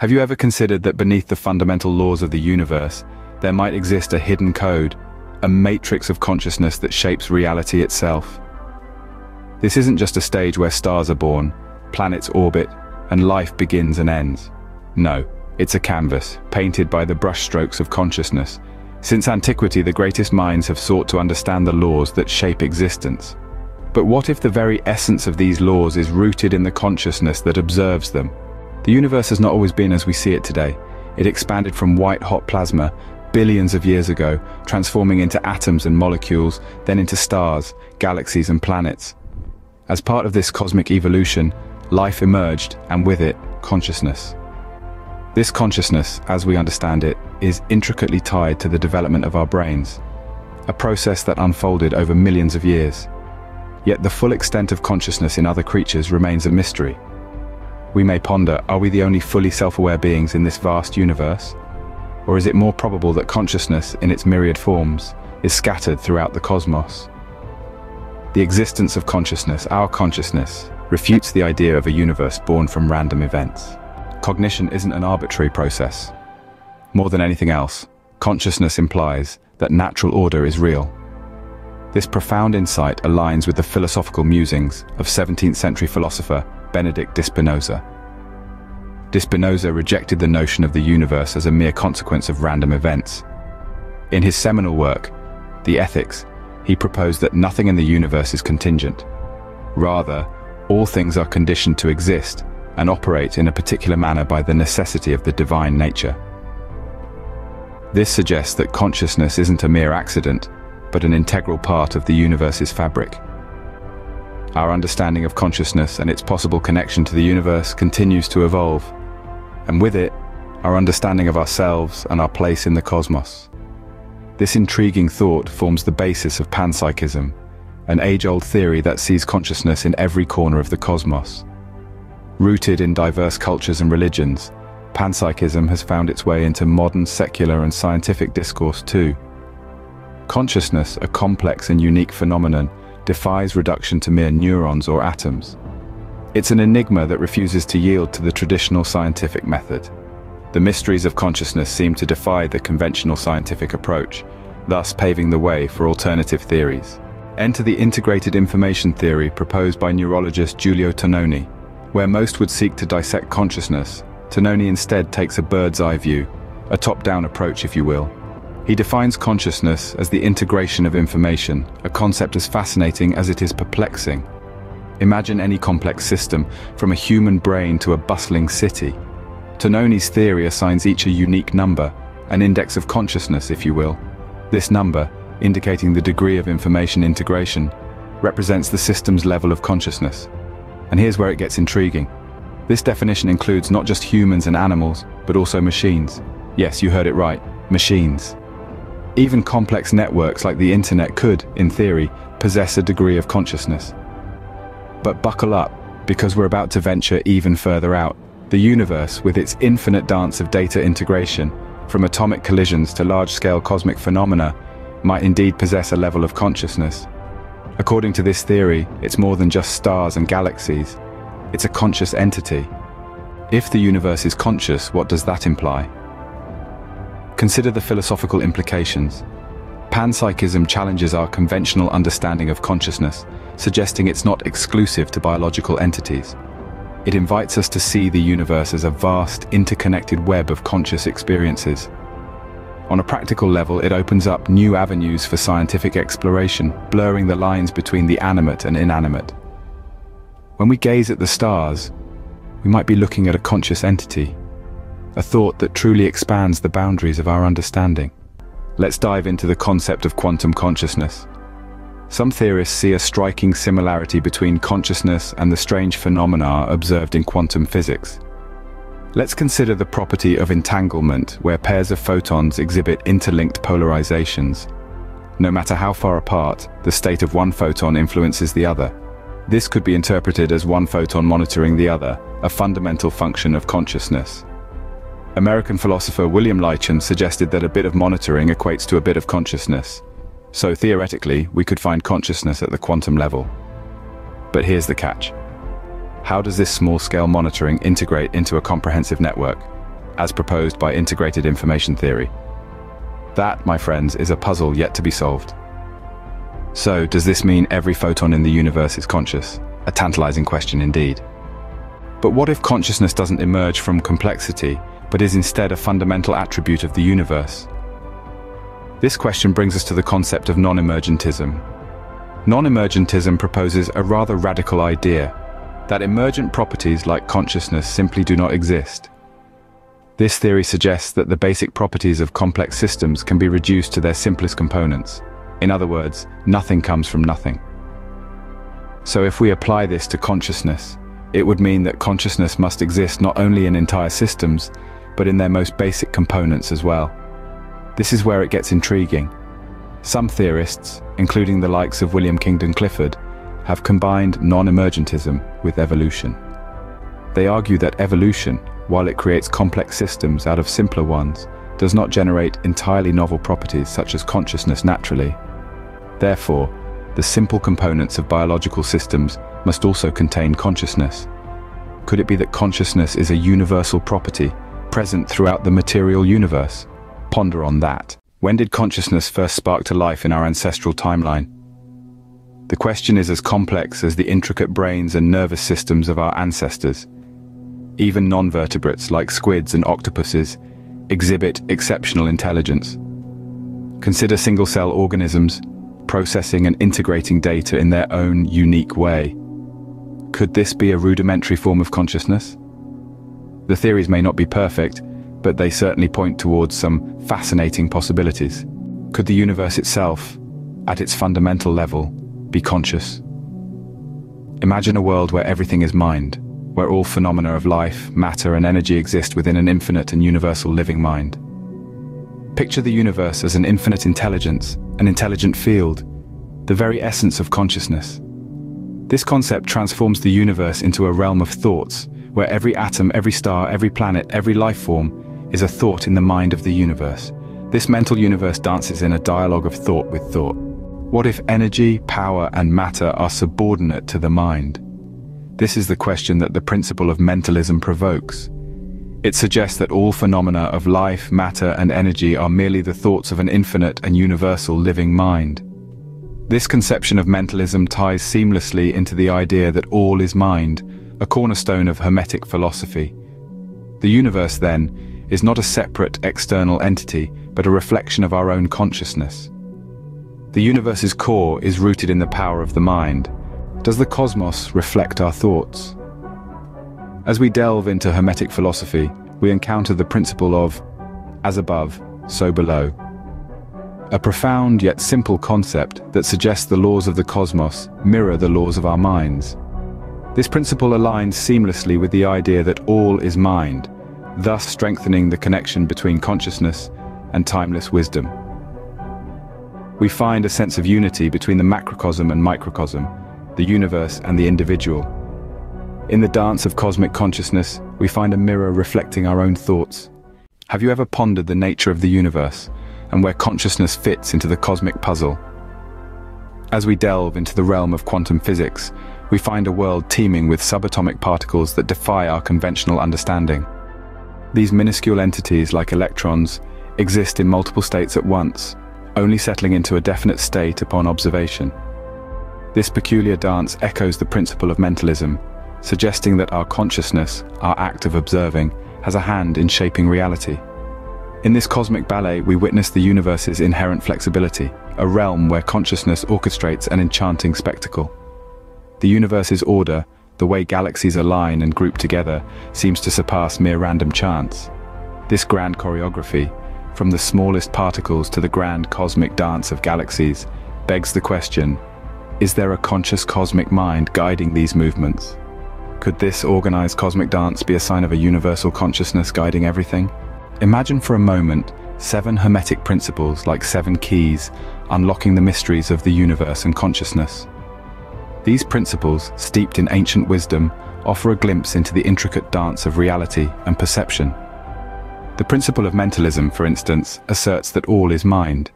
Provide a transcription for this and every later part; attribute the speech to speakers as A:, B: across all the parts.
A: Have you ever considered that beneath the fundamental laws of the universe, there might exist a hidden code, a matrix of consciousness that shapes reality itself? This isn't just a stage where stars are born, planets orbit, and life begins and ends. No, it's a canvas, painted by the brushstrokes of consciousness. Since antiquity, the greatest minds have sought to understand the laws that shape existence. But what if the very essence of these laws is rooted in the consciousness that observes them? The universe has not always been as we see it today. It expanded from white-hot plasma billions of years ago, transforming into atoms and molecules, then into stars, galaxies and planets. As part of this cosmic evolution, life emerged, and with it, consciousness. This consciousness, as we understand it, is intricately tied to the development of our brains, a process that unfolded over millions of years. Yet the full extent of consciousness in other creatures remains a mystery. We may ponder, are we the only fully self-aware beings in this vast universe? Or is it more probable that consciousness, in its myriad forms, is scattered throughout the cosmos? The existence of consciousness, our consciousness, refutes the idea of a universe born from random events. Cognition isn't an arbitrary process. More than anything else, consciousness implies that natural order is real. This profound insight aligns with the philosophical musings of 17th century philosopher Benedict Spinoza. Spinoza rejected the notion of the universe as a mere consequence of random events. In his seminal work, The Ethics, he proposed that nothing in the universe is contingent. Rather, all things are conditioned to exist and operate in a particular manner by the necessity of the divine nature. This suggests that consciousness isn't a mere accident, but an integral part of the universe's fabric. Our understanding of consciousness and its possible connection to the universe continues to evolve, and with it, our understanding of ourselves and our place in the cosmos. This intriguing thought forms the basis of panpsychism, an age-old theory that sees consciousness in every corner of the cosmos. Rooted in diverse cultures and religions, panpsychism has found its way into modern secular and scientific discourse too. Consciousness, a complex and unique phenomenon, defies reduction to mere neurons or atoms. It's an enigma that refuses to yield to the traditional scientific method. The mysteries of consciousness seem to defy the conventional scientific approach, thus paving the way for alternative theories. Enter the integrated information theory proposed by neurologist Giulio Tononi. Where most would seek to dissect consciousness, Tononi instead takes a bird's eye view, a top-down approach if you will, he defines consciousness as the integration of information, a concept as fascinating as it is perplexing. Imagine any complex system, from a human brain to a bustling city. Tononi's theory assigns each a unique number, an index of consciousness, if you will. This number, indicating the degree of information integration, represents the system's level of consciousness. And here's where it gets intriguing. This definition includes not just humans and animals, but also machines. Yes, you heard it right, machines. Even complex networks like the internet could, in theory, possess a degree of consciousness. But buckle up, because we're about to venture even further out. The universe, with its infinite dance of data integration, from atomic collisions to large-scale cosmic phenomena, might indeed possess a level of consciousness. According to this theory, it's more than just stars and galaxies. It's a conscious entity. If the universe is conscious, what does that imply? Consider the philosophical implications. Panpsychism challenges our conventional understanding of consciousness, suggesting it's not exclusive to biological entities. It invites us to see the universe as a vast, interconnected web of conscious experiences. On a practical level, it opens up new avenues for scientific exploration, blurring the lines between the animate and inanimate. When we gaze at the stars, we might be looking at a conscious entity, a thought that truly expands the boundaries of our understanding. Let's dive into the concept of quantum consciousness. Some theorists see a striking similarity between consciousness and the strange phenomena observed in quantum physics. Let's consider the property of entanglement, where pairs of photons exhibit interlinked polarizations. No matter how far apart, the state of one photon influences the other. This could be interpreted as one photon monitoring the other, a fundamental function of consciousness. American philosopher William Lycan suggested that a bit of monitoring equates to a bit of consciousness. So theoretically, we could find consciousness at the quantum level. But here's the catch. How does this small-scale monitoring integrate into a comprehensive network? as proposed by integrated information theory. That, my friends, is a puzzle yet to be solved. So, does this mean every photon in the universe is conscious? A tantalizing question indeed. But what if consciousness doesn't emerge from complexity, but is instead a fundamental attribute of the universe? This question brings us to the concept of non-emergentism. Non-emergentism proposes a rather radical idea, that emergent properties like consciousness simply do not exist. This theory suggests that the basic properties of complex systems can be reduced to their simplest components. In other words, nothing comes from nothing. So if we apply this to consciousness, it would mean that consciousness must exist not only in entire systems, but in their most basic components as well. This is where it gets intriguing. Some theorists, including the likes of William Kingdon Clifford, have combined non-emergentism with evolution. They argue that evolution, while it creates complex systems out of simpler ones, does not generate entirely novel properties such as consciousness naturally. Therefore, the simple components of biological systems must also contain consciousness. Could it be that consciousness is a universal property, present throughout the material universe? Ponder on that. When did consciousness first spark to life in our ancestral timeline? The question is as complex as the intricate brains and nervous systems of our ancestors. Even non-vertebrates like squids and octopuses exhibit exceptional intelligence. Consider single-cell organisms, processing and integrating data in their own unique way. Could this be a rudimentary form of consciousness? The theories may not be perfect, but they certainly point towards some fascinating possibilities. Could the universe itself, at its fundamental level, be conscious? Imagine a world where everything is mind, where all phenomena of life, matter and energy exist within an infinite and universal living mind. Picture the universe as an infinite intelligence, an intelligent field, the very essence of consciousness. This concept transforms the universe into a realm of thoughts, where every atom, every star, every planet, every life form is a thought in the mind of the universe. This mental universe dances in a dialogue of thought with thought. What if energy, power and matter are subordinate to the mind? This is the question that the principle of mentalism provokes. It suggests that all phenomena of life, matter and energy are merely the thoughts of an infinite and universal living mind. This conception of mentalism ties seamlessly into the idea that all is mind, a cornerstone of Hermetic philosophy. The universe, then, is not a separate external entity, but a reflection of our own consciousness. The universe's core is rooted in the power of the mind. Does the cosmos reflect our thoughts? As we delve into Hermetic philosophy, we encounter the principle of as above, so below. A profound yet simple concept that suggests the laws of the cosmos mirror the laws of our minds. This principle aligns seamlessly with the idea that all is mind, thus strengthening the connection between consciousness and timeless wisdom. We find a sense of unity between the macrocosm and microcosm, the universe and the individual, in the dance of cosmic consciousness, we find a mirror reflecting our own thoughts. Have you ever pondered the nature of the universe and where consciousness fits into the cosmic puzzle? As we delve into the realm of quantum physics, we find a world teeming with subatomic particles that defy our conventional understanding. These minuscule entities, like electrons, exist in multiple states at once, only settling into a definite state upon observation. This peculiar dance echoes the principle of mentalism, suggesting that our consciousness, our act of observing, has a hand in shaping reality. In this cosmic ballet, we witness the universe's inherent flexibility, a realm where consciousness orchestrates an enchanting spectacle. The universe's order, the way galaxies align and group together, seems to surpass mere random chance. This grand choreography, from the smallest particles to the grand cosmic dance of galaxies, begs the question, is there a conscious cosmic mind guiding these movements? Could this organized cosmic dance be a sign of a universal consciousness guiding everything? Imagine for a moment seven hermetic principles like seven keys, unlocking the mysteries of the universe and consciousness. These principles, steeped in ancient wisdom, offer a glimpse into the intricate dance of reality and perception. The principle of mentalism, for instance, asserts that all is mind.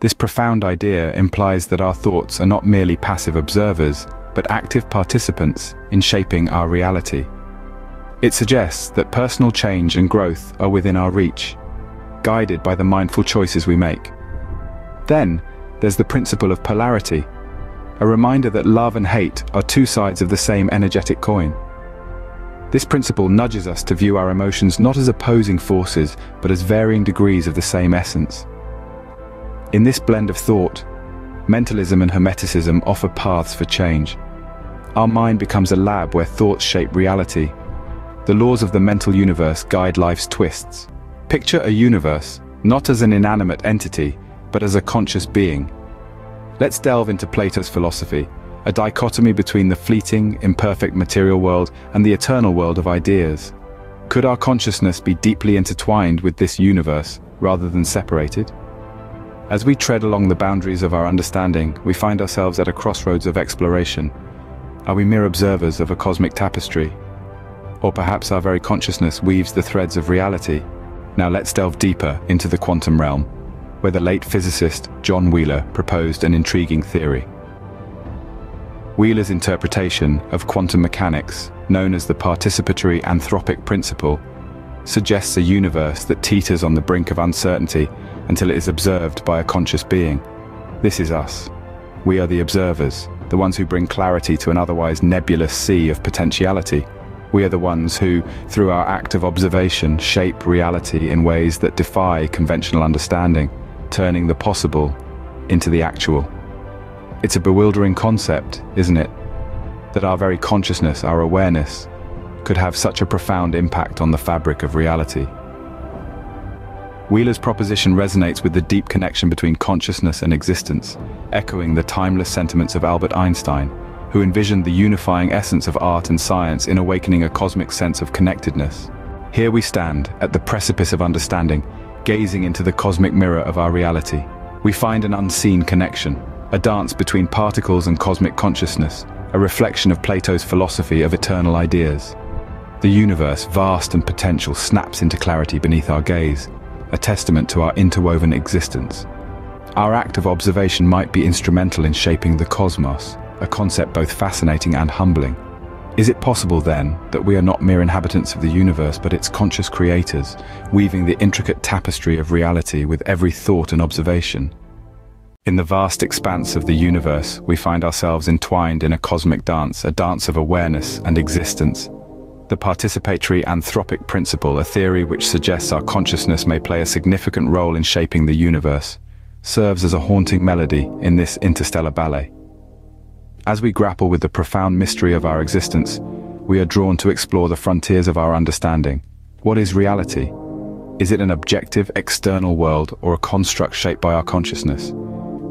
A: This profound idea implies that our thoughts are not merely passive observers, but active participants in shaping our reality. It suggests that personal change and growth are within our reach, guided by the mindful choices we make. Then, there's the principle of polarity, a reminder that love and hate are two sides of the same energetic coin. This principle nudges us to view our emotions not as opposing forces, but as varying degrees of the same essence. In this blend of thought, mentalism and hermeticism offer paths for change. Our mind becomes a lab where thoughts shape reality. The laws of the mental universe guide life's twists. Picture a universe, not as an inanimate entity, but as a conscious being. Let's delve into Plato's philosophy, a dichotomy between the fleeting, imperfect material world and the eternal world of ideas. Could our consciousness be deeply intertwined with this universe, rather than separated? As we tread along the boundaries of our understanding, we find ourselves at a crossroads of exploration. Are we mere observers of a cosmic tapestry? Or perhaps our very consciousness weaves the threads of reality? Now let's delve deeper into the quantum realm, where the late physicist John Wheeler proposed an intriguing theory. Wheeler's interpretation of quantum mechanics, known as the participatory anthropic principle, suggests a universe that teeters on the brink of uncertainty until it is observed by a conscious being. This is us. We are the observers, the ones who bring clarity to an otherwise nebulous sea of potentiality. We are the ones who, through our act of observation, shape reality in ways that defy conventional understanding, turning the possible into the actual. It's a bewildering concept, isn't it? That our very consciousness, our awareness, could have such a profound impact on the fabric of reality. Wheeler's proposition resonates with the deep connection between consciousness and existence, echoing the timeless sentiments of Albert Einstein, who envisioned the unifying essence of art and science in awakening a cosmic sense of connectedness. Here we stand, at the precipice of understanding, gazing into the cosmic mirror of our reality. We find an unseen connection, a dance between particles and cosmic consciousness, a reflection of Plato's philosophy of eternal ideas. The universe, vast and potential, snaps into clarity beneath our gaze, a testament to our interwoven existence. Our act of observation might be instrumental in shaping the cosmos, a concept both fascinating and humbling. Is it possible then that we are not mere inhabitants of the universe but its conscious creators, weaving the intricate tapestry of reality with every thought and observation? In the vast expanse of the universe, we find ourselves entwined in a cosmic dance, a dance of awareness and existence. The participatory anthropic principle, a theory which suggests our consciousness may play a significant role in shaping the universe, serves as a haunting melody in this interstellar ballet. As we grapple with the profound mystery of our existence, we are drawn to explore the frontiers of our understanding. What is reality? Is it an objective, external world or a construct shaped by our consciousness?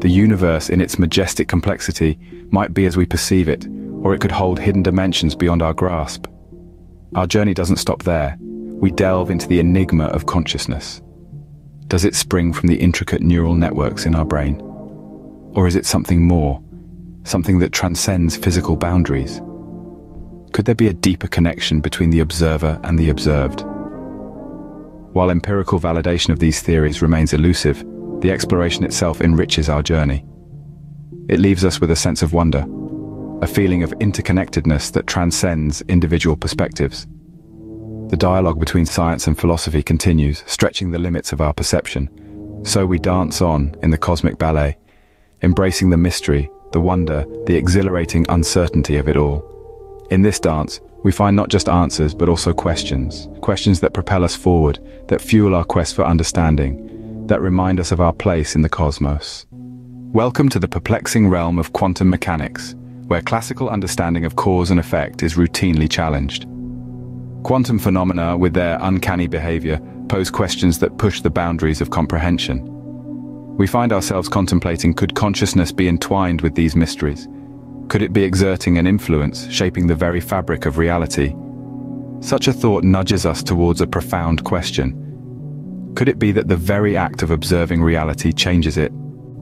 A: The universe in its majestic complexity might be as we perceive it, or it could hold hidden dimensions beyond our grasp. Our journey doesn't stop there. We delve into the enigma of consciousness. Does it spring from the intricate neural networks in our brain? Or is it something more, something that transcends physical boundaries? Could there be a deeper connection between the observer and the observed? While empirical validation of these theories remains elusive, the exploration itself enriches our journey. It leaves us with a sense of wonder, a feeling of interconnectedness that transcends individual perspectives. The dialogue between science and philosophy continues, stretching the limits of our perception. So we dance on in the cosmic ballet, embracing the mystery, the wonder, the exhilarating uncertainty of it all. In this dance, we find not just answers but also questions, questions that propel us forward, that fuel our quest for understanding, that remind us of our place in the cosmos. Welcome to the perplexing realm of quantum mechanics, where classical understanding of cause and effect is routinely challenged. Quantum phenomena, with their uncanny behavior, pose questions that push the boundaries of comprehension. We find ourselves contemplating could consciousness be entwined with these mysteries? Could it be exerting an influence, shaping the very fabric of reality? Such a thought nudges us towards a profound question. Could it be that the very act of observing reality changes it?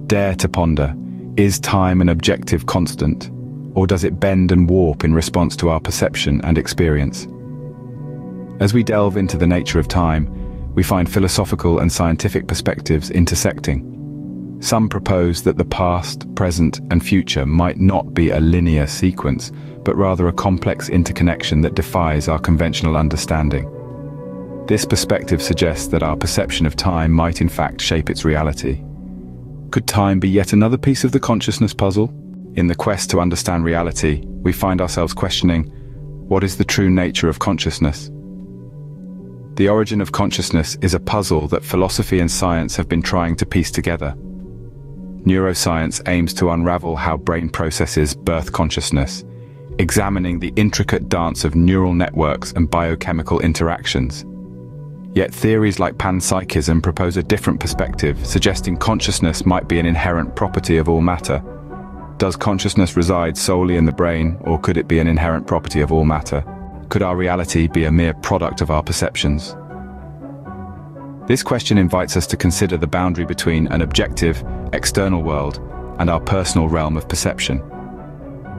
A: Dare to ponder, is time an objective constant, or does it bend and warp in response to our perception and experience? As we delve into the nature of time, we find philosophical and scientific perspectives intersecting. Some propose that the past, present, and future might not be a linear sequence, but rather a complex interconnection that defies our conventional understanding. This perspective suggests that our perception of time might in fact shape its reality. Could time be yet another piece of the consciousness puzzle? In the quest to understand reality, we find ourselves questioning, what is the true nature of consciousness? The origin of consciousness is a puzzle that philosophy and science have been trying to piece together. Neuroscience aims to unravel how brain processes birth consciousness, examining the intricate dance of neural networks and biochemical interactions. Yet theories like panpsychism propose a different perspective, suggesting consciousness might be an inherent property of all matter. Does consciousness reside solely in the brain, or could it be an inherent property of all matter? Could our reality be a mere product of our perceptions? This question invites us to consider the boundary between an objective, external world and our personal realm of perception.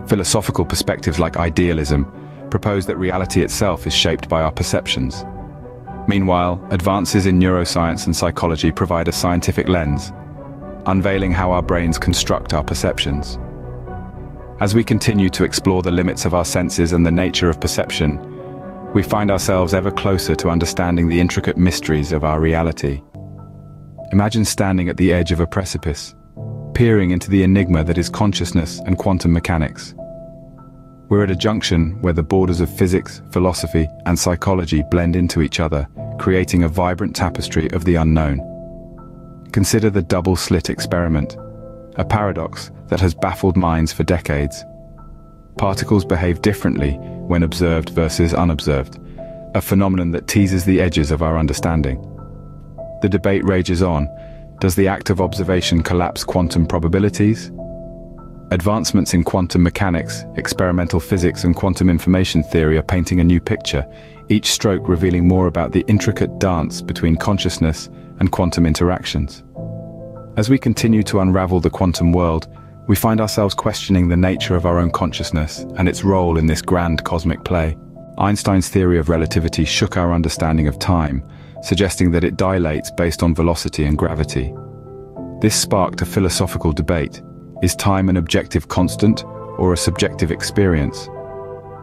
A: Philosophical perspectives like idealism propose that reality itself is shaped by our perceptions. Meanwhile, advances in neuroscience and psychology provide a scientific lens, unveiling how our brains construct our perceptions. As we continue to explore the limits of our senses and the nature of perception, we find ourselves ever closer to understanding the intricate mysteries of our reality. Imagine standing at the edge of a precipice, peering into the enigma that is consciousness and quantum mechanics. We're at a junction where the borders of physics, philosophy, and psychology blend into each other, creating a vibrant tapestry of the unknown. Consider the double-slit experiment, a paradox that has baffled minds for decades. Particles behave differently when observed versus unobserved, a phenomenon that teases the edges of our understanding. The debate rages on, does the act of observation collapse quantum probabilities? Advancements in quantum mechanics, experimental physics and quantum information theory are painting a new picture, each stroke revealing more about the intricate dance between consciousness and quantum interactions. As we continue to unravel the quantum world, we find ourselves questioning the nature of our own consciousness and its role in this grand cosmic play. Einstein's theory of relativity shook our understanding of time, suggesting that it dilates based on velocity and gravity. This sparked a philosophical debate, is time an objective constant or a subjective experience?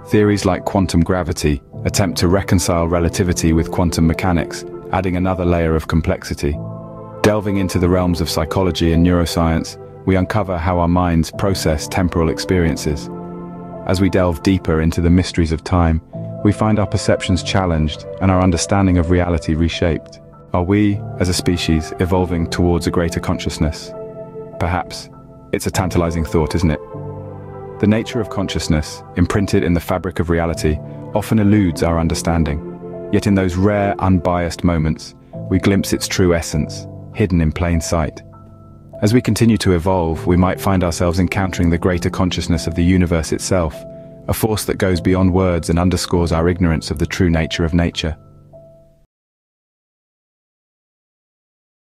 A: Theories like quantum gravity attempt to reconcile relativity with quantum mechanics, adding another layer of complexity. Delving into the realms of psychology and neuroscience, we uncover how our minds process temporal experiences. As we delve deeper into the mysteries of time, we find our perceptions challenged and our understanding of reality reshaped. Are we, as a species, evolving towards a greater consciousness? Perhaps, it's a tantalizing thought, isn't it? The nature of consciousness, imprinted in the fabric of reality, often eludes our understanding. Yet in those rare, unbiased moments, we glimpse its true essence, hidden in plain sight. As we continue to evolve, we might find ourselves encountering the greater consciousness of the universe itself, a force that goes beyond words and underscores our ignorance of the true nature of nature.